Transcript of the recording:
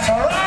That's all right.